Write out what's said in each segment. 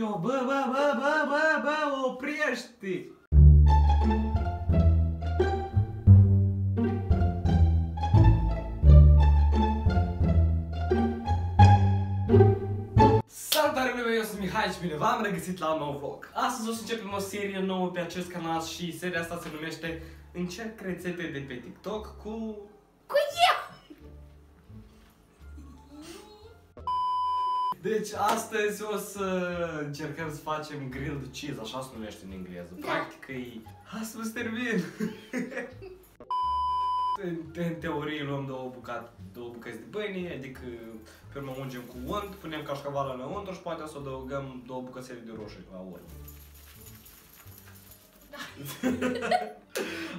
Eu, bă, bă, bă, bă, bă, bă, oprește! Salutare lumea, eu sunt Mihai și bine v-am regăsit la un nou vlog. Astăzi o să începem o serie nouă pe acest canal și seria asta se numește Încerc rețete de pe TikTok cu... Deci astăzi o să încercăm să facem grilled cheese, așa se numește în engleză. Da. Practic e... Astăzi termin! în, în teorie luăm două bucate, două bucăți de pâine, adică pe urmă ungem cu unt, punem cașcavalul înăuntru și poate o să adăugăm două bucățele de roșii la unt.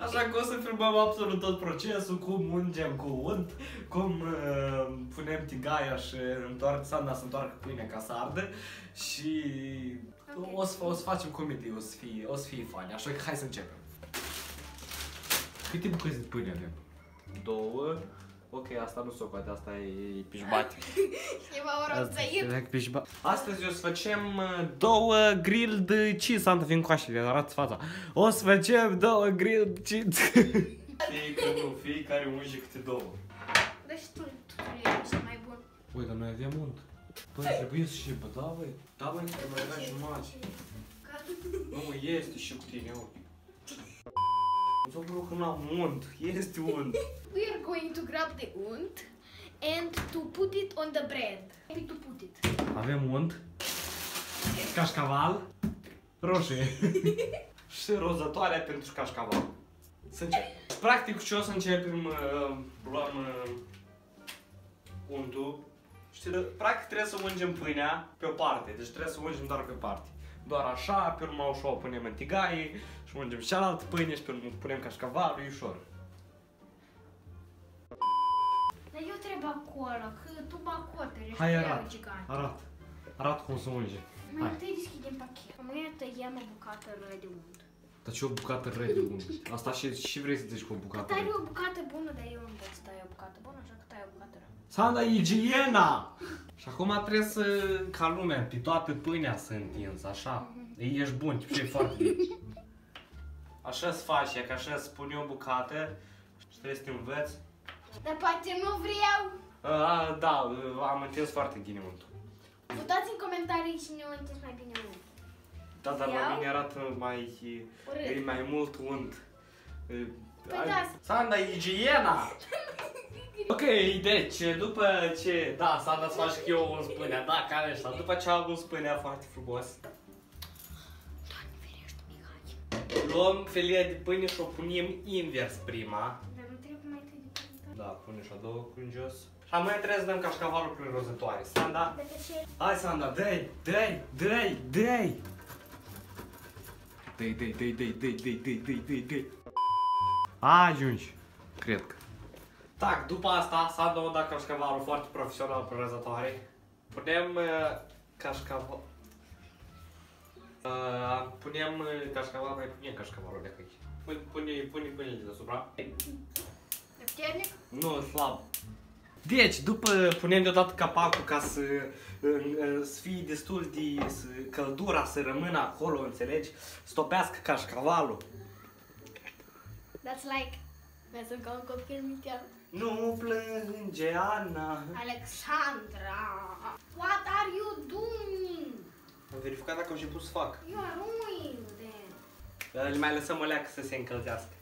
Așa că o să filmăm absolut tot procesul, cum ungem cu unt, cum uh, punem tigaia și întoarce, Sanda să întoarcă pâinea ca să ardă și Ok. o, să, o să facem comedie, o să fie, o să fie fani, așa că hai să începem. Câte bucăți de pâine avem? Două. Ok, asta nu socoate, asta e pișbat. Eu mă rog să Astăzi o să facem uh, două grilled cheese. Santa, vin cu așile, arată fața. O să facem două grilled cheese. Fie că nu, fiecare unge câte două. Deci tu, tu ești mai bun. Ui, dar noi avem unt. Băi, trebuie să și, bă, da, băi. Da, băi, trebuie mai avea jumătate. Nu, este și cu tine, ui. Nu vreau că n-am unt, este unt. We are going to grab the unt and to put it on the bread. Maybe to put it. Avem unt, cașcaval, roșie și rozătoarea pentru cașcaval. Să începem. Practic ce o să începem, uh, luăm uh, untul și tre- practic trebuie să ungem pâinea pe o parte, deci trebuie să ungem doar pe parte. Doar așa, pe urmă ușor o punem în tigaie și ungem cealaltă pâine și pe urmă punem cașcavalul, e ușor. Dar eu trebuie acolo, că tu mă acoperi. Hai, ești arată. prea gigant. Arată. Arată cum se unge. Mai Hai. întâi deschidem pachet. Mâine tăiem o bucată rău de unt. Dar ce o bucată rege bună. Asta și, și vrei să zici cu o bucată Tare rege. o bucată bună, dar eu nu pot să tai o bucată bună, așa că tai o bucată rău. Sanda, igiena! Și acum trebuie să, ca lumea, pe toată pâinea să întinzi, așa. Ești bun, ce foarte bine. Așa se face, că așa se pune o bucată și trebuie să te înveți. Dar poate nu vreau. A, da, am întins foarte bine untul. Votați în comentarii și ne o întins mai bine unt. Da, dar la Iau? mine arată mai, Urât. e mai mult unt. E, Păi ai- da. Sanda, igiena! Ok, deci, după ce, da, Sanda să faci că eu un spânea, da, care așa, după ce am un spânea foarte frumos, Doamne ferește, Mihai. luăm felia de pâine și o punem invers prima. Dar nu trebuie mai întâi de până. Da, pune și a doua cu în jos. Și mai trebuie să dăm cașcavalul prin rozătoare. Sanda, Dar de ce? hai Sanda, dă-i, dă-i, dă-i, dă-i! Dă-i, dă-i, dă-i, dă-i, dă-i, dă-i, dă-i, dă-i, dă-i, dă-i. Ajungi, cred că. Tac, după asta, Sanda o da cașcavalul foarte profesional pe rozătoare. Punem uh, cașcaval... Uh, punem uh, cașcaval, mai punem cașcavalul de aici. Pune, pune, pune pâinile deasupra. De puternic? Nu, slab. Deci, după punem deodată capacul ca să, în- în- să fie destul de să, căldura să rămână acolo, înțelegi? Stopească cașcavalul. That's like... Vezi încă un copil mic Nu plânge, Ana. Alexandra! What are you doing? Am verificat dacă au început să fac. You are ruining them. Le mai lăsăm alea să se încălzească.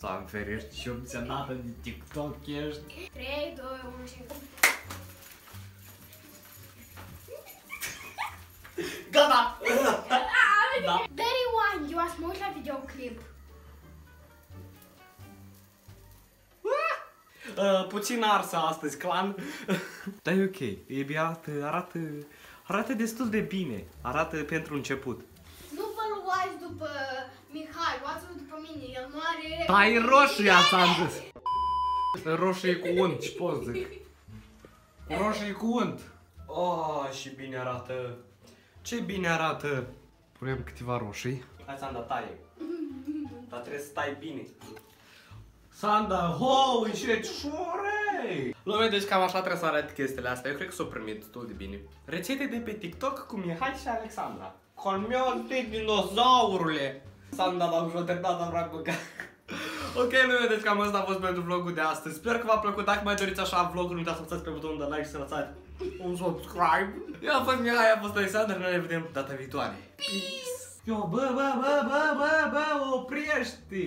S-am ferești și opționată de TikTok ești. 3, 2, 1 și... Gata! Da. Very one, eu ați mă uit la videoclip. Uh, puțin arsă astăzi, clan. Dar e ok. E bine, arată, arată, arată destul de bine. Arată pentru început. Nu vă luați după Mihai, luați-vă după mine, el nu are... Da, e roșu, ați am zis. Roșie cu unt, ce pot zic? Roșie cu unt. Oh, și bine arată. Ce bine arată. Punem câteva roșii. Hai să am dat taie. Dar trebuie să tai bine. Sanda, ho, ce șore! Lume, deci cam așa trebuie să arăt chestiile astea. Eu cred că s-au primit destul de bine. Rețete de pe TikTok cu Mihai și Alexandra. Colmeo de dinozaurule! Sanda, dar și-o terminat, am vrea mânca. Ok, lume, deci cam asta a fost pentru vlogul de astăzi. Sper că v-a plăcut. Dacă mai doriți așa vloguri, nu uitați să apăsați pe butonul de like și să lăsați un subscribe. Eu am fost Mihai, a fost Alexandra, noi ne vedem data viitoare. Peace! Yo, bă, bă, bă, bă, bă, bă, oprește!